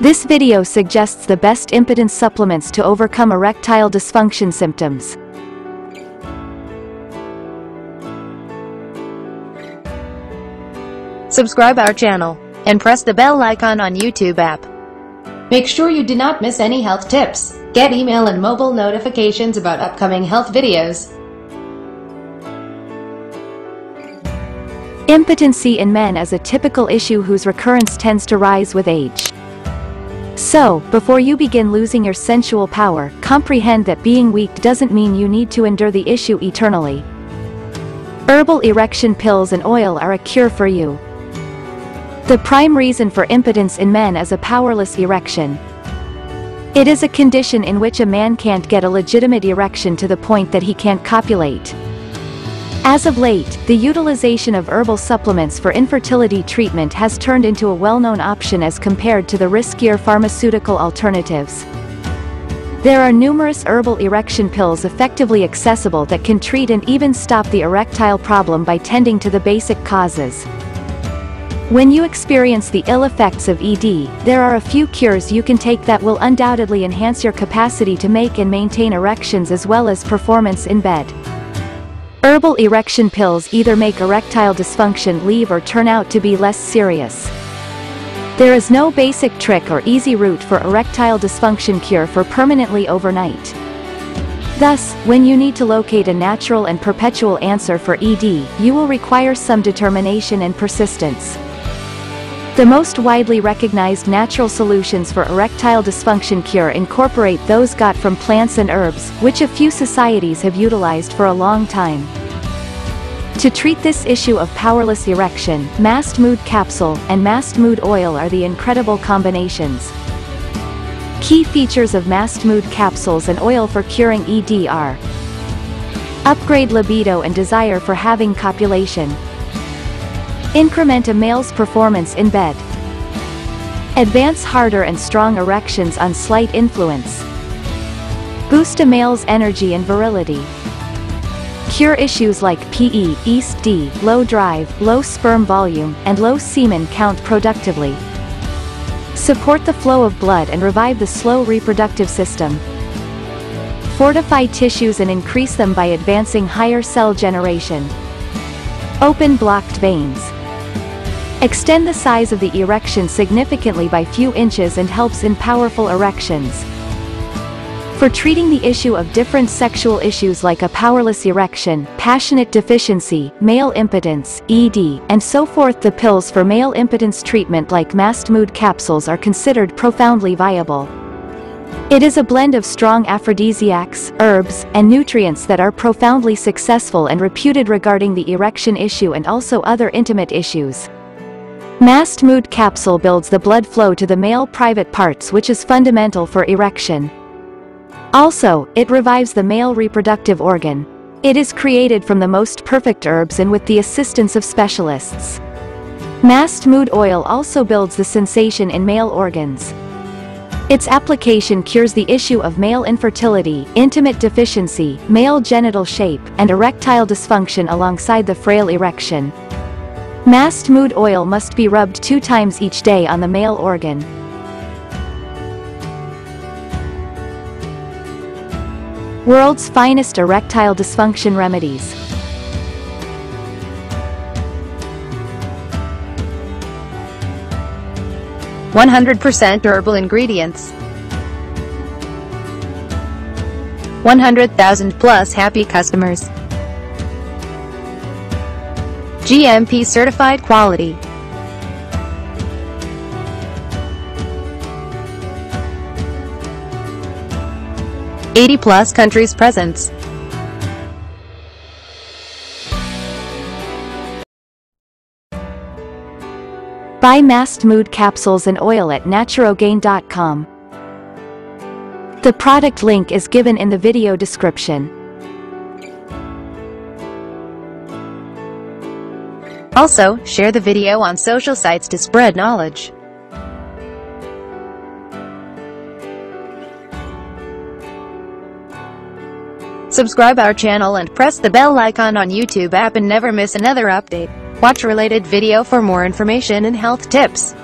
This video suggests the best impotence supplements to overcome erectile dysfunction symptoms. Subscribe our channel and press the bell icon on YouTube app. Make sure you do not miss any health tips. Get email and mobile notifications about upcoming health videos. Impotency in men is a typical issue whose recurrence tends to rise with age. So, before you begin losing your sensual power, comprehend that being weak doesn't mean you need to endure the issue eternally. Herbal erection pills and oil are a cure for you. The prime reason for impotence in men is a powerless erection. It is a condition in which a man can't get a legitimate erection to the point that he can't copulate. As of late, the utilization of herbal supplements for infertility treatment has turned into a well-known option as compared to the riskier pharmaceutical alternatives. There are numerous herbal erection pills effectively accessible that can treat and even stop the erectile problem by tending to the basic causes. When you experience the ill effects of ED, there are a few cures you can take that will undoubtedly enhance your capacity to make and maintain erections as well as performance in bed. Herbal erection pills either make erectile dysfunction leave or turn out to be less serious. There is no basic trick or easy route for erectile dysfunction cure for permanently overnight. Thus, when you need to locate a natural and perpetual answer for ED, you will require some determination and persistence. The most widely recognized natural solutions for erectile dysfunction cure incorporate those got from plants and herbs, which a few societies have utilized for a long time. To treat this issue of powerless erection, Mast Mood Capsule and Mast Mood Oil are the incredible combinations. Key features of Mast Mood Capsules and Oil for curing ED are Upgrade libido and desire for having copulation, Increment a male's performance in bed. Advance harder and strong erections on slight influence. Boost a male's energy and virility. Cure issues like PE, ED, low drive, low sperm volume, and low semen count productively. Support the flow of blood and revive the slow reproductive system. Fortify tissues and increase them by advancing higher cell generation. Open blocked veins. Extend the size of the erection significantly by few inches and helps in powerful erections. For treating the issue of different sexual issues like a powerless erection, passionate deficiency, male impotence, ED, and so forth the pills for male impotence treatment like Mast Mood capsules are considered profoundly viable. It is a blend of strong aphrodisiacs, herbs, and nutrients that are profoundly successful and reputed regarding the erection issue and also other intimate issues. Mast Mood capsule builds the blood flow to the male private parts which is fundamental for erection. Also, it revives the male reproductive organ. It is created from the most perfect herbs and with the assistance of specialists. Mast Mood oil also builds the sensation in male organs. Its application cures the issue of male infertility, intimate deficiency, male genital shape, and erectile dysfunction alongside the frail erection. Mast mood oil must be rubbed two times each day on the male organ. World's finest erectile dysfunction remedies. One hundred percent herbal ingredients. 100,000 plus happy customers. GMP certified quality. Eighty plus countries presence. Buy Mast Mood capsules and oil at naturogain.com. The product link is given in the video description. Also, share the video on social sites to spread knowledge. Subscribe our channel and press the bell icon on YouTube app and never miss another update. Watch related video for more information and health tips.